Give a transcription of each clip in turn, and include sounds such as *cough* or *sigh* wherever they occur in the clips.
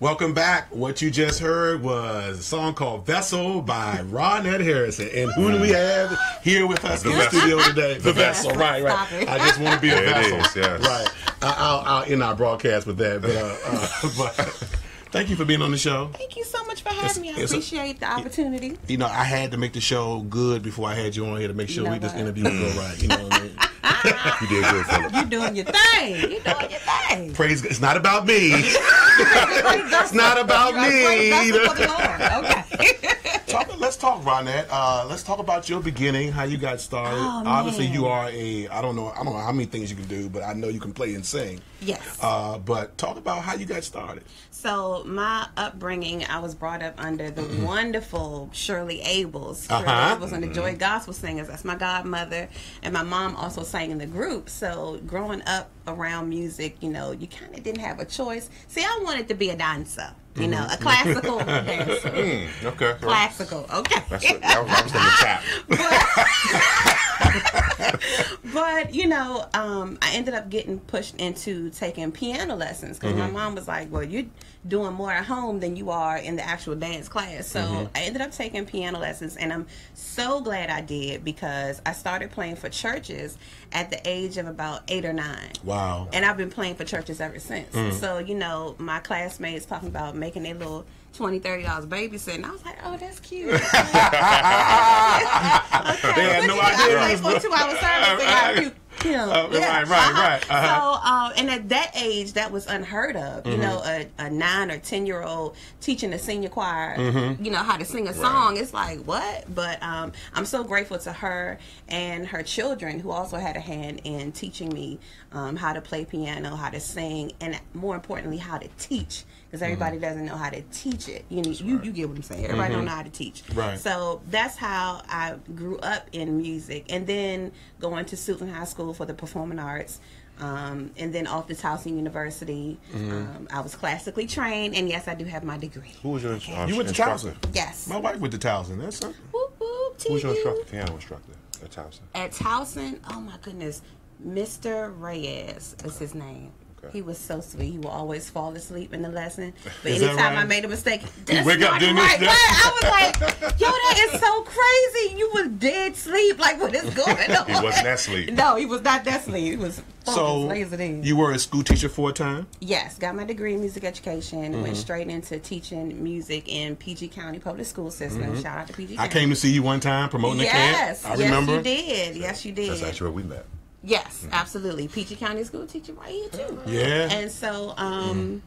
Welcome back. What you just heard was a song called Vessel by Ronette Harrison. And who do we have here with us in the studio today? The Vessel, right, right. I just want to be a There it vessel. is, yes. Right. I- I'll, I'll end our broadcast with that. But, uh, uh, *laughs* but thank you for being on the show. Thank you so much for having me. I it's a- appreciate the opportunity. You know, I had to make the show good before I had you on here to make sure know we just what? interview would go right. You know what I mean? *laughs* You did good, Phillip. You're doing your thing. You're doing your thing. Praise God. It's not about me. it's not about me. Okay. *laughs* Talk, let's talk, Ronette. Uh, let's talk about your beginning, how you got started. Oh, Obviously, you are a I don't know I don't know how many things you can do, but I know you can play and sing. yes. Uh, but talk about how you got started. So my upbringing, I was brought up under the wonderful Shirley Abels. Shirley Uh-huh. Abels and the Joy Gospel Singers. That's my godmother, and my mom also sang in the group. So growing up around music, you know, you kind of didn't have a choice. See, I wanted to be a dancer. You know, a classical dancer. *laughs* Mm, okay. Classical, okay. That's what, that was, I was thinking tap. *laughs* *laughs* but you know, um, I ended up getting pushed into taking piano lessons because my mom was like, "Well, you're doing more at home than you are in the actual dance class." So I ended up taking piano lessons, and I'm so glad I did because I started playing for churches at the age of about eight or nine. Wow. And I've been playing for churches ever since. Mm. So, you know, my classmates talking about making their little $20, $30 babysitting. I was like, oh, that's cute. *laughs* *laughs* okay. They had no What did you idea. For two hour service? They got. You know, Uh, right, right, right. Uh-huh. So, um, and at that age, that was unheard of. Mm-hmm. You know, a, a nine or ten year old teaching a senior choir, Mm-hmm. you know, how to sing a song. It's like what? But um, I'm so grateful to her and her children who also had a hand in teaching me um, how to play piano, how to sing, and more importantly, how to teach. Because everybody Mm-hmm. doesn't know how to teach it. You know, you, you get what I'm saying. Everybody don't know how to teach. Right. So that's how I grew up in music, and then going to Suitland High School for the performing arts, um, and then off to Towson University. Mm-hmm. Um, I was classically trained, and yes, I do have my degree. Who was your uh, You went to? Towson. Yes. My wife went to Towson. That's something. Whoop, whoop, Who was your instructor? Piano instructor at Towson. At Towson, oh my goodness, Mr. Reyes is his name. Okay. He was so sweet. He would always fall asleep in the lesson. *laughs* But Is that anytime I made a mistake, that's wake up not doing right. this, right. I was like, yo, that is so *laughs* crazy. You was dead sleep. Like, what is going *laughs* on? He wasn't that sleep. No, he was not that sleep. He was So lasered in. you were a school teacher for a time. Yes, got my degree in music education. Mm-hmm. Went straight into teaching music in PG County Public School System. Shout out to PG. Mm-hmm. I came to see you one time promoting the Yes, camp. I remember. yes, you did. Yes, you did. That's actually where we met. Yes, absolutely. PG County school teacher right here too. Yeah. And so, um,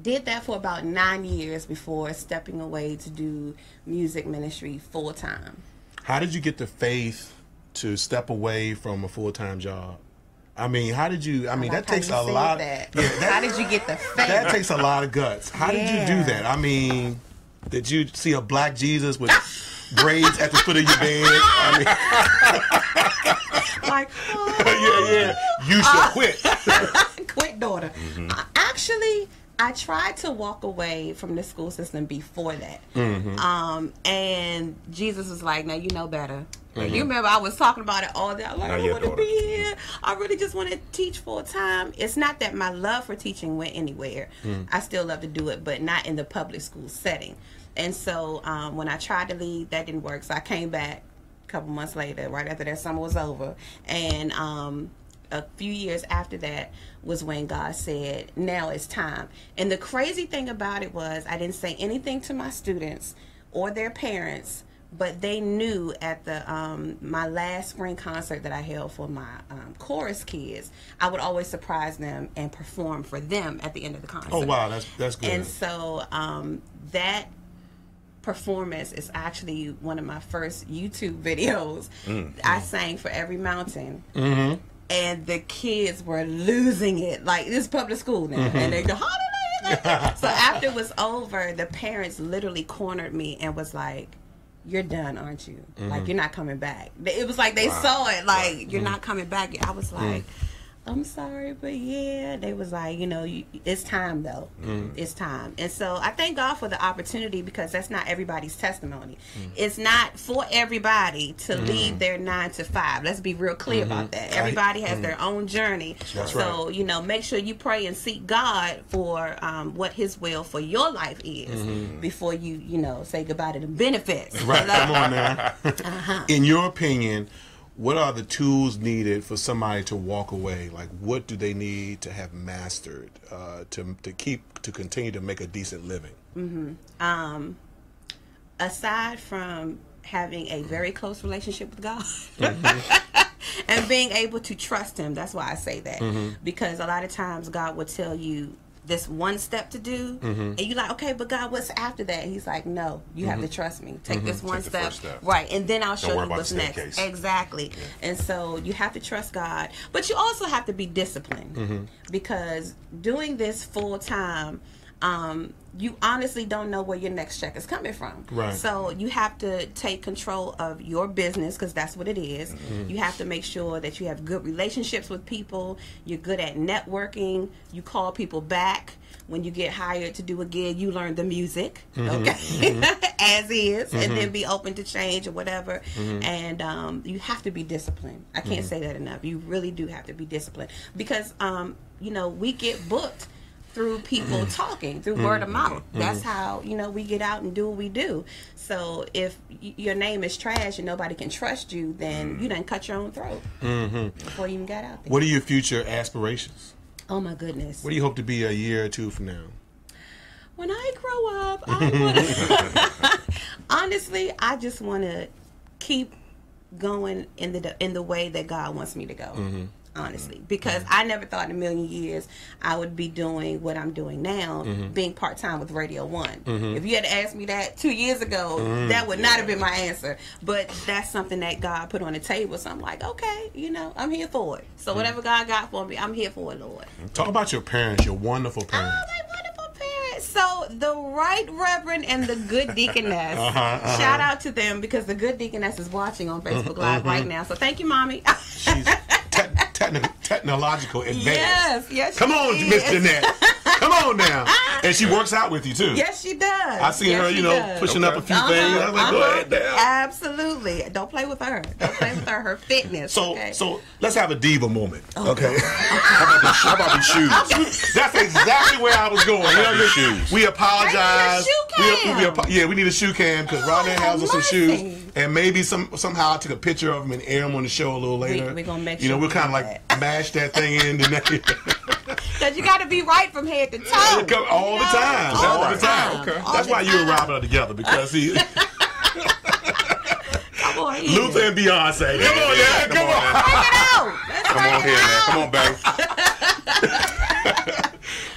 did that for about nine years before stepping away to do music ministry full time. How did you get the faith to step away from a full time job? I mean, how did you? I mean, Like that takes a lot. That. *laughs* Yeah, that, how did you get the faith? that takes a lot of guts. How did you do that? I mean, did you see a black Jesus with braids at the foot of your bed? I mean, *laughs* *laughs* like, oh, *laughs* yeah, yeah. You should quit. *laughs* quit, daughter. Mm-hmm. Uh, actually, I tried to walk away from the school system before that. Mm-hmm. Um, and Jesus was like, "Now you know better." Mm-hmm. You remember I was talking about it all day. I'm like, I want to be here. I really just want to teach full time. It's not that my love for teaching went anywhere. Mm. I still love to do it, but not in the public school setting. And so um, when I tried to leave, that didn't work. So I came back couple months later, right after that summer was over, and um, a few years after that was when God said, "Now it's time." And the crazy thing about it was, I didn't say anything to my students or their parents, but they knew at the um, my last spring concert that I held for my um, chorus kids, I would always surprise them and perform for them at the end of the concert. Oh wow, that's that's good. And so um, that performance is actually one of my first YouTube videos. Mm-hmm. I sang for every mountain. Mm-hmm. And the kids were losing it. Like this is public school now. And mm-hmm. they go, hallelujah. so after it was over, the parents literally cornered me and was like, You're done, aren't you? Like mm-hmm. you're not coming back. It was like they saw it, like, you're not coming back. I was like, mm. I'm sorry, but yeah, they was like, you know, you, it's time though. Mm. It's time. And so I thank God for the opportunity because that's not everybody's testimony. Mm. It's not for everybody to leave their nine to five. Let's be real clear about that. Everybody has their own journey. Mm-hmm. That's so, right. you know, make sure you pray and seek God for um, what His will for your life is before you, you know, say goodbye to the benefits. Mm-hmm. Right, come on now. *laughs* Uh-huh. In your opinion, what are the tools needed for somebody to walk away? Like, what do they need to have mastered uh, to to keep to continue to make a decent living? aside from having a very close relationship with God Mm-hmm. *laughs* and being able to trust Him, that's why I say that. Mm-hmm. Because a lot of times God will tell you this one step to do, Mm-hmm. and you're like, okay, but God, what's after that? And He's like, no, you have to trust me. Take this one Take step, step. right, and then I'll show you what's next. Exactly. And so you have to trust God, but you also have to be disciplined Mm-hmm. because doing this full time. Um, you honestly don't know where your next check is coming from. Right. So you have to take control of your business because that's what it is. Mm-hmm. You have to make sure that you have good relationships with people. You're good at networking. You call people back when you get hired to do a gig. You learn the music, Mm-hmm. okay, *laughs* as is, and then be open to change or whatever. Mm-hmm. And um, you have to be disciplined. I can't say that enough. You really do have to be disciplined because um, you know we get booked through people Mm-hmm. talking through mm. word of mouth. Mm-hmm. That's how you know we get out and do what we do. So if y- your name is trash and nobody can trust you then mm. you done cut your own throat mm-hmm. before you even got out there. What are your future aspirations? oh my goodness. What do you hope to be a year or two from now? when i grow up i *laughs* wanna *laughs* honestly i just want to keep going in the in the way that god wants me to go mm-hmm. honestly. Mm-hmm. Because i never thought in a million years i would be doing what i'm doing now mm-hmm. being part-time with radio one. If you had asked me that two years ago that would not have been my answer. But that's something that god put on the table. So i'm like okay you know i'm here for it. So whatever god got for me i'm here for it lord. Talk about your parents, your wonderful parents. The right reverend and the good deaconess. Uh-huh, Shout out to them because the good deaconess is watching on Facebook Mm-hmm, Live right now. So thank you, mommy. She's *laughs* te- techni- technological advanced. yes, yes. Come on, is. Miss Jeanette. *laughs* Come on now. And she works out with you too. Yes, she does. I see Yes, her, you know, does. pushing up a few Uh-huh, things. I was like, go uh-huh. ahead now. Absolutely. Don't play with her. Don't play with her. Her fitness. So, okay? so let's have a diva moment. Oh, Okay, *laughs* How about these shoes? that's exactly where I was going. You know, Your shoes. we apologize. I need a shoe We, we, cam. yeah, we need a shoe cam because Oh, Ronnie has us some shoes, and maybe some somehow I took a picture of them and air them on the show a little later. we gonna make You know, we'll kind of like mash that thing in. *laughs* *laughs* Because you got to be right from head to toe. All the You know? time. All All the the time. time. Okay. All That's the why you and. Robin are together because he *laughs* Come on here. Luther and Beyonce. Come on, yeah, Come come on, on. it out. Let's Come on here, man. Come on, baby. *laughs*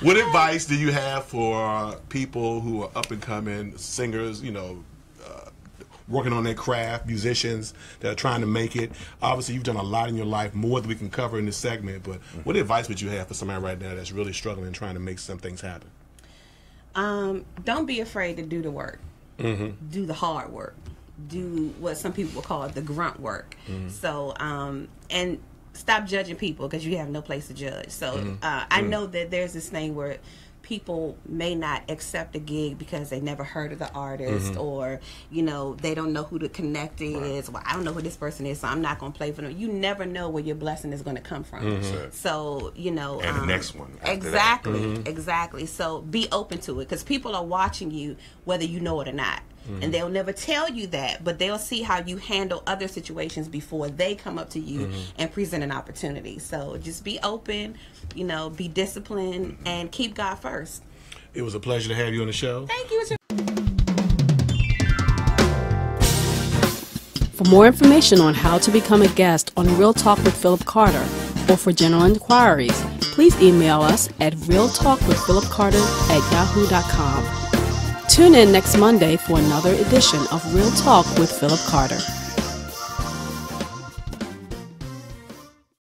What advice do you have for people who are up and coming singers? You know, working on their craft, musicians that are trying to make it. Obviously, you've done a lot in your life, more than we can cover in this segment. But what advice would you have for somebody right now that's really struggling and trying to make some things happen? um, don't be afraid to do the work. Mm-hmm. Do the hard work. Do what some people will call the grunt work. Mm-hmm. So, um, and stop judging people because you have no place to judge. So, Mm-hmm. uh, I know that there's this thing where people may not accept a gig because they never heard of the artist Mm-hmm. or you know they don't know who the connect is. Well i don't know who this person is so i'm not going to play for them. You never know where your blessing is going to come from. Mhm. so you know And the um, next one exactly Mm-hmm. exactly. So be open to it because people are watching you whether you know it or not Mm-hmm. and they'll never tell you that but they'll see how you handle other situations before they come up to you Mm-hmm. and present an opportunity so just be open you know be disciplined and keep god first It was a pleasure to have you on the show. thank you For more information on how to become a guest on Real Talk with Phillip Carter or for general inquiries, please email us at realtalkwithphilipcarter at yahoo.com. Tune in next Monday for another edition of Real Talk with Phillip Carter.